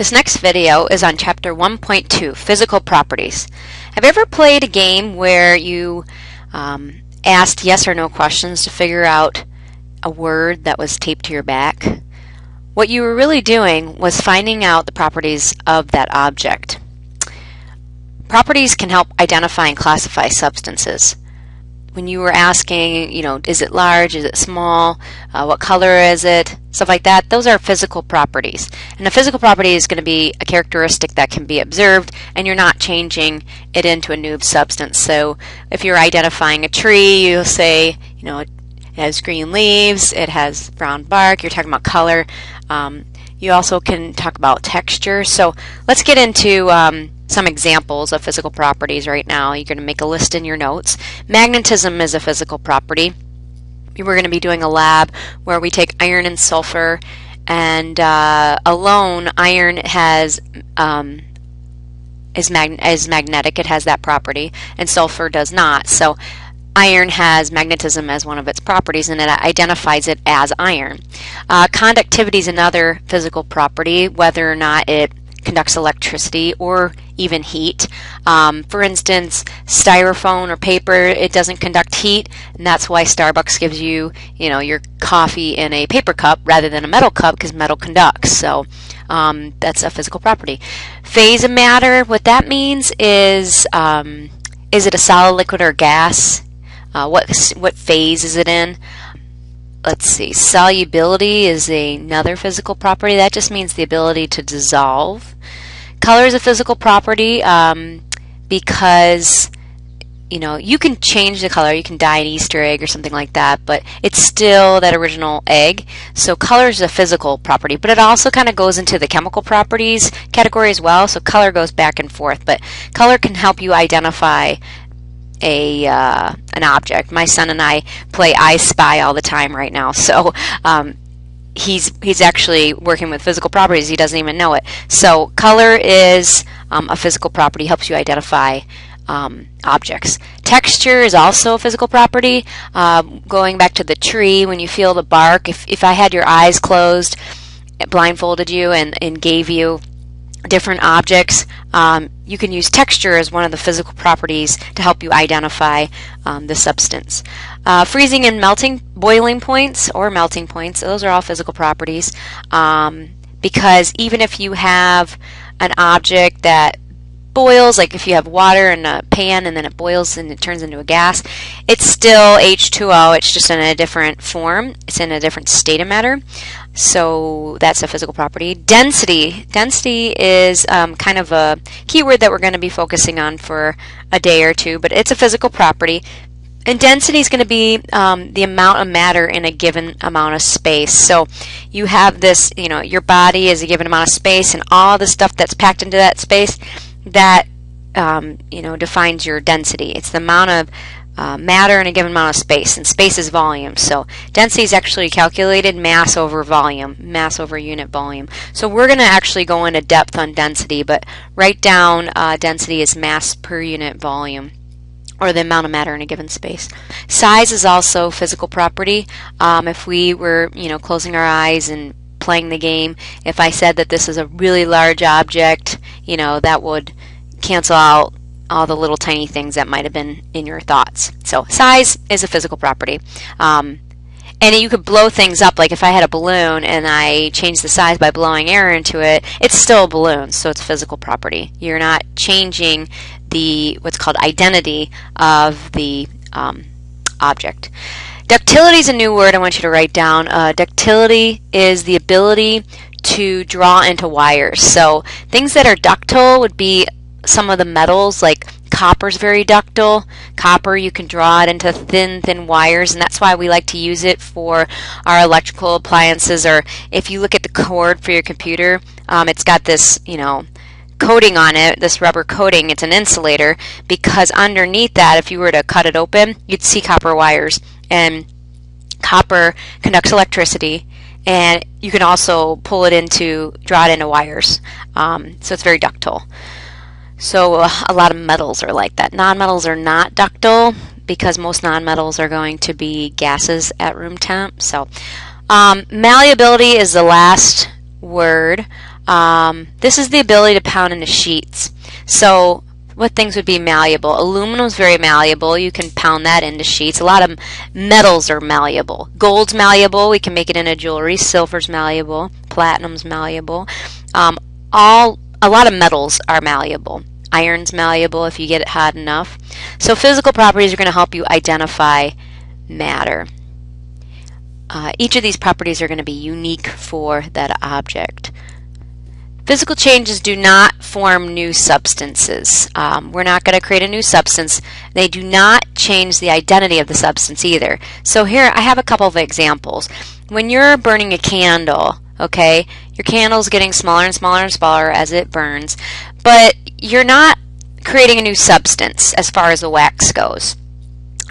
This next video is on chapter 1.2, Physical Properties. Have you ever played a game where you um, asked yes or no questions to figure out a word that was taped to your back? What you were really doing was finding out the properties of that object. Properties can help identify and classify substances when you were asking, you know, is it large, is it small, uh, what color is it, stuff like that, those are physical properties. And a physical property is going to be a characteristic that can be observed and you're not changing it into a new substance. So if you're identifying a tree, you'll say, you know, it has green leaves, it has brown bark, you're talking about color. Um, you also can talk about texture. So let's get into um, some examples of physical properties right now. You're going to make a list in your notes. Magnetism is a physical property. We're going to be doing a lab where we take iron and sulfur, and uh, alone, iron has um, is, mag- is magnetic. It has that property, and sulfur does not. So iron has magnetism as one of its properties and it identifies it as iron. Uh, conductivity is another physical property, whether or not it conducts electricity or even heat. Um, for instance, styrofoam or paper, it doesn't conduct heat, and that's why Starbucks gives you, you know, your coffee in a paper cup rather than a metal cup because metal conducts. So um, that's a physical property. Phase of matter, what that means is, um, is it a solid, liquid, or gas? Uh, what what phase is it in? let's see, solubility is another physical property. That just means the ability to dissolve. Color is a physical property um, because you know you can change the color. You can dye an Easter egg or something like that, but it's still that original egg. So color is a physical property, but it also kind of goes into the chemical properties category as well. So color goes back and forth, but color can help you identify a uh, an object. My son and I play I Spy all the time right now, so um, he's he's actually working with physical properties. He doesn't even know it. So color is um, a physical property, helps you identify um, objects. Texture is also a physical property. Uh, going back to the tree, when you feel the bark, if if I had your eyes closed, blindfolded you, and and gave you different objects. Um, you can use texture as one of the physical properties to help you identify um, the substance. Uh, freezing and melting boiling points or melting points, those are all physical properties um, because even if you have an object that boils, like if you have water in a pan and then it boils and it turns into a gas, it's still H2O, it's just in a different form, it's in a different state of matter. So that's a physical property. Density. Density is um, kind of a keyword that we're going to be focusing on for a day or two, but it's a physical property. And density is going to be um, the amount of matter in a given amount of space. So you have this, you know, your body is a given amount of space, and all the stuff that's packed into that space that, um, you know, defines your density. It's the amount of uh, matter in a given amount of space, and space is volume. So density is actually calculated mass over volume, mass over unit volume. So we're going to actually go into depth on density, but write down uh, density is mass per unit volume or the amount of matter in a given space. Size is also physical property. Um, if we were, you know, closing our eyes and playing the game, if I said that this is a really large object, you know, that would cancel out all the little tiny things that might have been in your thoughts. So size is a physical property. Um, and you could blow things up, like if I had a balloon and I changed the size by blowing air into it, it's still a balloon, so it's a physical property. You're not changing the what's called identity of the um, object. Ductility is a new word I want you to write down. Uh, ductility is the ability to draw into wires. So things that are ductile would be some of the metals like copper's very ductile. Copper you can draw it into thin thin wires and that's why we like to use it for our electrical appliances or if you look at the cord for your computer um, it's got this you know coating on it this rubber coating. It's an insulator because underneath that if you were to cut it open you'd see copper wires. And copper conducts electricity and you can also pull it into draw it into wires. Um, so it's very ductile so uh, a lot of metals are like that. Nonmetals are not ductile because most nonmetals are going to be gases at room temp. So um, malleability is the last word. Um, this is the ability to pound into sheets. So what things would be malleable? Aluminum is very malleable. You can pound that into sheets. A lot of metals are malleable. Gold's malleable. We can make it into jewelry. Silver's malleable. Platinum's malleable. Um, all a lot of metals are malleable. Iron's malleable if you get it hot enough. So physical properties are going to help you identify matter. Uh, each of these properties are going to be unique for that object. Physical changes do not form new substances. Um, we're not going to create a new substance. They do not change the identity of the substance either. So here I have a couple of examples. When you're burning a candle, okay, your candle's getting smaller and smaller and smaller as it burns, but you're not creating a new substance as far as the wax goes.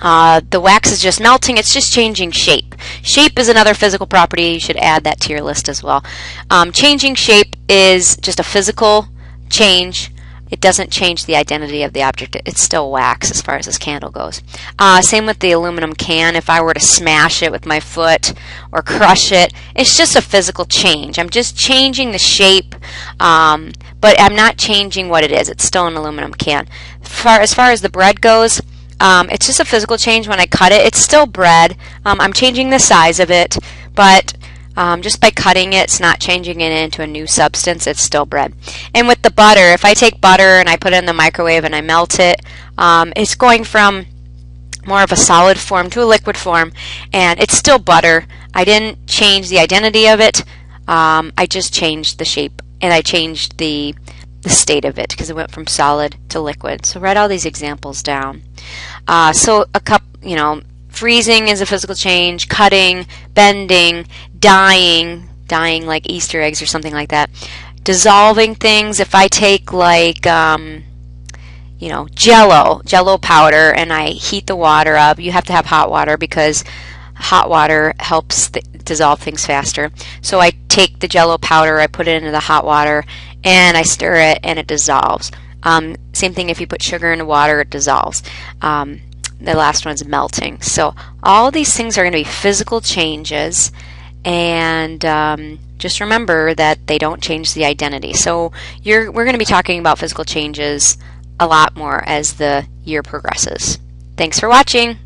Uh, the wax is just melting, it's just changing shape. Shape is another physical property, you should add that to your list as well. Um, changing shape is just a physical change. It doesn't change the identity of the object. It's still wax as far as this candle goes. Uh, same with the aluminum can. If I were to smash it with my foot or crush it, it's just a physical change. I'm just changing the shape, um, but I'm not changing what it is. It's still an aluminum can. Far, as far as the bread goes, um, it's just a physical change when I cut it. It's still bread. Um, I'm changing the size of it, but um, just by cutting it, it's not changing it into a new substance. It's still bread. And with the butter, if I take butter and I put it in the microwave and I melt it, um, it's going from more of a solid form to a liquid form, and it's still butter. I didn't change the identity of it. Um, I just changed the shape and I changed the the state of it because it went from solid to liquid. So write all these examples down. Uh, so a cup, you know, freezing is a physical change, cutting, bending, dyeing, dyeing like Easter eggs or something like that. Dissolving things. If I take like, um, you know, Jello, Jello powder, and I heat the water up, you have to have hot water because hot water helps th- dissolve things faster. So I take the Jello powder, I put it into the hot water, and I stir it and it dissolves. Um, same thing if you put sugar into water, it dissolves. Um, the last one's melting. So all these things are going to be physical changes, and um, just remember that they don't change the identity. So we're going to be talking about physical changes a lot more as the year progresses. Thanks for watching.